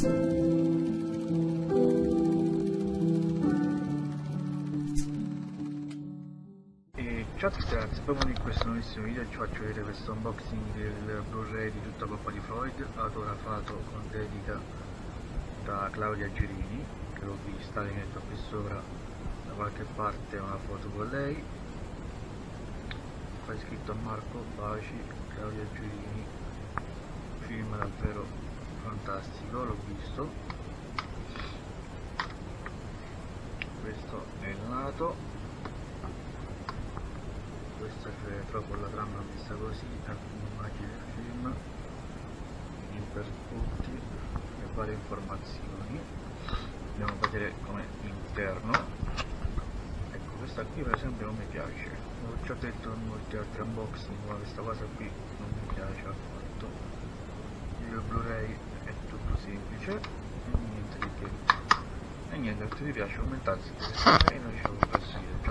E ciao a tutti ragazzi, proprio in questo nuovissimo video ci faccio vedere questo unboxing del Blu-ray di tutta colpa di Freud autografato con dedica da Claudia Girini che l'ho vista, le metto qui sopra da qualche parte una foto con lei. Qua è scritto Marco Baci, Claudia Girini film davvero fantastico, l'ho visto. Questo è il lato questo è con la trama messa così, alcune del film, input e varie informazioni. Andiamo a vedere come interno. Ecco, questa qui per esempio non mi piace. L'ho già detto in molti altri unboxing, ma questa cosa qui non mi piace affatto. Il Blu-ray è tutto semplice e niente di che. E niente, se vi piace commentate, e noi ci vediamo